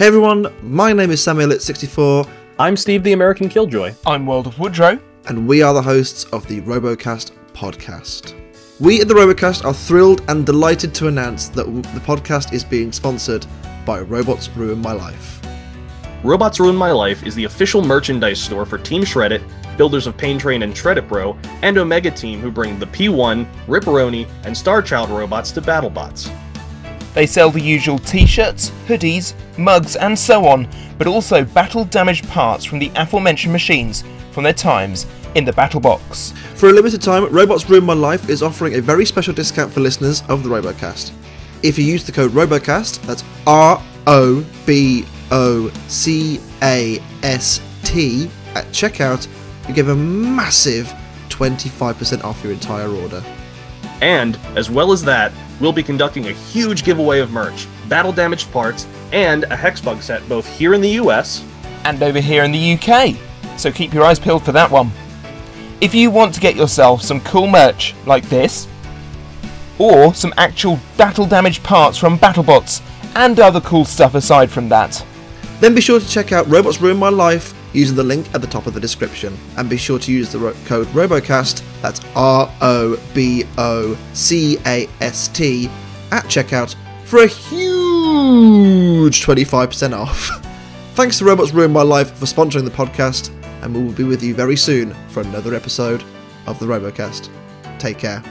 Hey everyone, my name is Sam Elliott 64 I'm Steve the American Killjoy. I'm World of Woodrow. and we are the hosts of the Robocast podcast. We at the Robocast are thrilled and delighted to announce that the podcast is being sponsored by Robots Ruin My Life. Robots Ruin My Life is the official merchandise store for Team Shreddit, builders of Pain Train and Shreddit Bro, and Omega Team who bring the P1, Ripperoni, and Starchild robots to BattleBots. They sell the usual t shirts, hoodies, mugs, and so on, but also battle damaged parts from the aforementioned machines from their times in the battle box. For a limited time, Robots Ruin My Life is offering a very special discount for listeners of the Robocast. If you use the code Robocast, that's R O B O C A S T at checkout, you give a massive 25% off your entire order. And, as well as that, we'll be conducting a huge giveaway of merch, battle damaged parts, and a Hexbug set both here in the US and over here in the UK, so keep your eyes peeled for that one. If you want to get yourself some cool merch like this, or some actual battle damaged parts from BattleBots, and other cool stuff aside from that, Then be sure to check out Robots Ruin My Life using the link at the top of the description. And be sure to use the ro- code ROBOCAST, that's R O B O C A S T, at checkout for a huge 25% off. Thanks to Robots Ruin My Life for sponsoring the podcast, and we will be with you very soon for another episode of the Robocast. Take care.